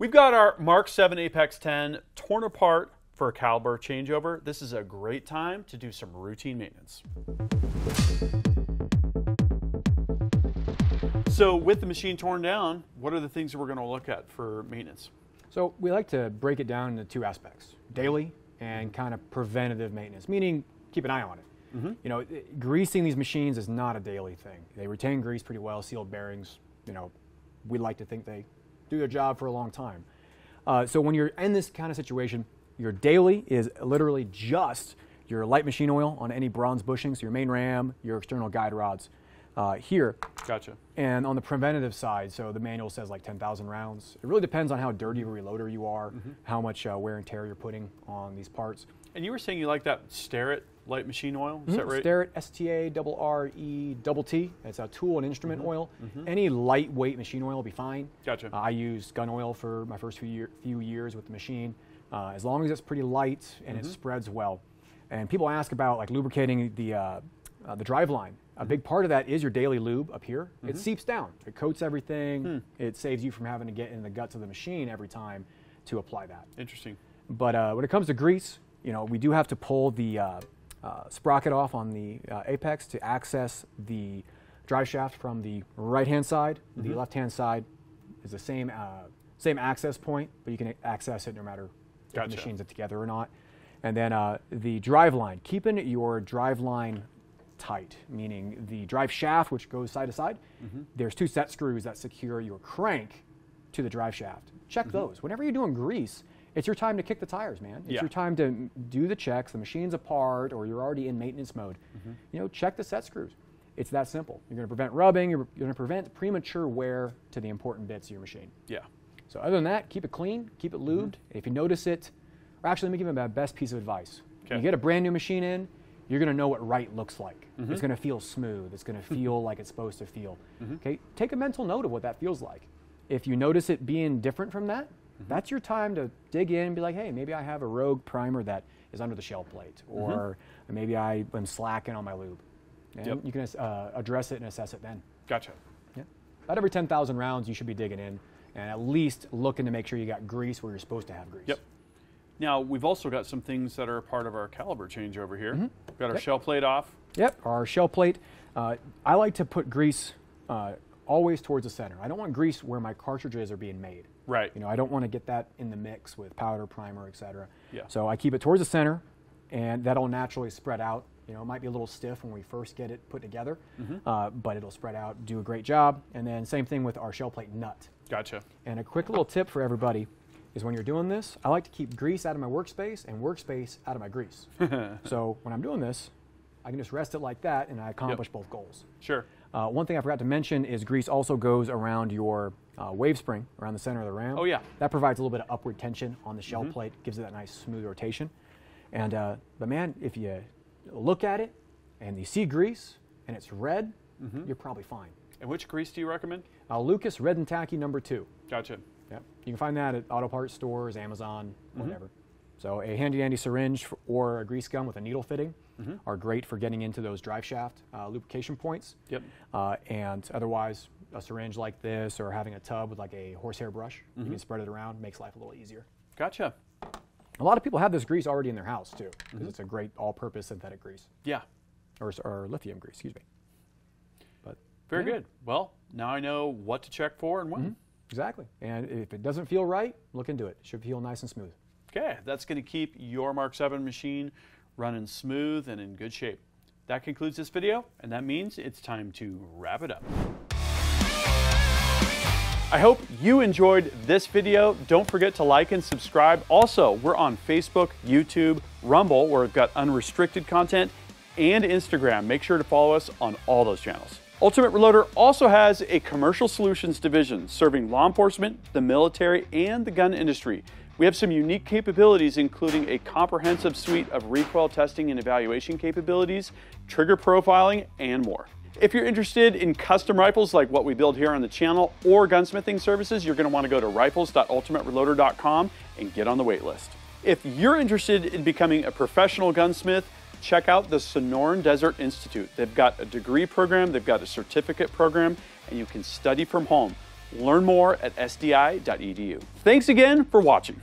We've got our Mark 7 Apex 10 torn apart for a caliber changeover. This is a great time to do some routine maintenance. So with the machine torn down, what are the things that we're going to look at for maintenance? So we like to break it down into two aspects, daily and kind of preventative maintenance, meaning keep an eye on it. Mm-hmm. You know, greasing these machines is not a daily thing. They retain grease pretty well, sealed bearings, you know, we like to think they do their job for a long time. Uh, so when you're in this kind of situation, your daily is literally just your light machine oil on any bronze bushings, your main ram, your external guide rods uh, here. Gotcha. And on the preventative side, so the manual says like 10,000 rounds. It really depends on how dirty of a reloader you are, mm-hmm. how much uh, wear and tear you're putting on these parts. And you were saying you like that Starrett light machine oil. Is mm-hmm. that right? Starrett S T A double R E double T. It's a tool and instrument mm-hmm. oil. Mm-hmm. Any lightweight machine oil will be fine. Gotcha. Uh, I used gun oil for my first few year, few years with the machine. Uh, as long as it's pretty light and it mm-hmm. spreads well. And people ask about like lubricating the uh, uh the drive line. A big part of that is your daily lube up here. It seeps down. It coats everything. Hmm. It saves you from having to get in the guts of the machine every time to apply that. Interesting. But uh, when it comes to grease, you know, we do have to pull the uh, uh, sprocket off on the uh, apex to access the drive shaft from the right hand side. Mm-hmm. The left hand side is the same uh, same access point, but you can access it no matter gotcha. if the machines are together or not. And then uh, the drive line, keeping your drive line tight, meaning the drive shaft, which goes side to side, mm-hmm. there's two set screws that secure your crank to the drive shaft. Check mm-hmm. those. Whenever you're doing grease, it's your time to kick the tires, man. It's yeah. your time to do the checks. The machine's apart, or you're already in maintenance mode. Mm-hmm. You know, check the set screws. It's that simple. You're going to prevent rubbing. You're, you're going to prevent premature wear to the important bits of your machine. Yeah. So other than that, keep it clean, keep it lubed. Mm-hmm. If you notice it, or actually, let me give you my best piece of advice. Okay. You get a brand new machine in, you're going to know what right looks like. Mm-hmm. It's going to feel smooth. It's going to feel like it's supposed to feel. Mm-hmm. Okay, take a mental note of what that feels like. If you notice it being different from that, Mm-hmm. That's your time to dig in and be like, hey, maybe I have a rogue primer that is under the shell plate, mm-hmm. or mm-hmm. maybe I am slacking on my lube. And yep. you can uh, address it and assess it then. Gotcha. Yeah. About every 10,000 rounds, you should be digging in and at least looking to make sure you got grease where you're supposed to have grease. Yep. Now, we've also got some things that are part of our caliber change over here. Mm-hmm. We've got our yep. shell plate off. Yep, our shell plate. Uh, I like to put grease uh, always towards the center. I don't want grease where my cartridges are being made. Right. You know, I don't want to get that in the mix with powder, primer, etc. Yeah. So I keep it towards the center, and that'll naturally spread out. You know, it might be a little stiff when we first get it put together, mm-hmm. uh, but it'll spread out, do a great job. And then same thing with our shell plate nut. Gotcha. And a quick little tip for everybody is when you're doing this, I like to keep grease out of my workspace and workspace out of my grease. so when I'm doing this, I can just rest it like that, and I accomplish yep. both goals. Sure. Uh, one thing I forgot to mention is grease also goes around your uh, wave spring around the center of the ram. Oh yeah. That provides a little bit of upward tension on the shell mm-hmm. plate, gives it that nice smooth rotation. And uh, but man, if you look at it and you see grease and it's red, mm-hmm. you're probably fine. And which grease do you recommend? Uh, Lucas Red and Tacky number two. Gotcha. Yep. You can find that at auto parts stores, Amazon, mm-hmm. whatever. So a handy dandy syringe or a grease gun with a needle fitting mm-hmm. are great for getting into those drive shaft uh, lubrication points. Yep. Uh, and otherwise, a syringe like this or having a tub with like a horsehair brush, mm-hmm. you can spread it around, makes life a little easier. Gotcha. A lot of people have this grease already in their house too, because mm-hmm. it's a great all-purpose synthetic grease. Yeah. Or, or lithium grease, excuse me. But very yeah. good. Well, now I know what to check for and when. Exactly. And if it doesn't feel right, look into it. It should feel nice and smooth. Okay, that's going to keep your Mark 7 machine running smooth and in good shape. That concludes this video, and that means it's time to wrap it up. I hope you enjoyed this video. Don't forget to like and subscribe. Also, we're on Facebook, YouTube, Rumble, where we've got unrestricted content, and Instagram. Make sure to follow us on all those channels. Ultimate Reloader also has a commercial solutions division serving law enforcement, the military, and the gun industry. We have some unique capabilities, including a comprehensive suite of recoil testing and evaluation capabilities, trigger profiling, and more. If you're interested in custom rifles like what we build here on the channel or gunsmithing services, you're going to want to go to rifles.ultimatereloader.com and get on the wait list. If you're interested in becoming a professional gunsmith, check out the Sonoran Desert Institute. They've got a degree program, they've got a certificate program, and you can study from home. Learn more at sdi.edu. Thanks again for watching.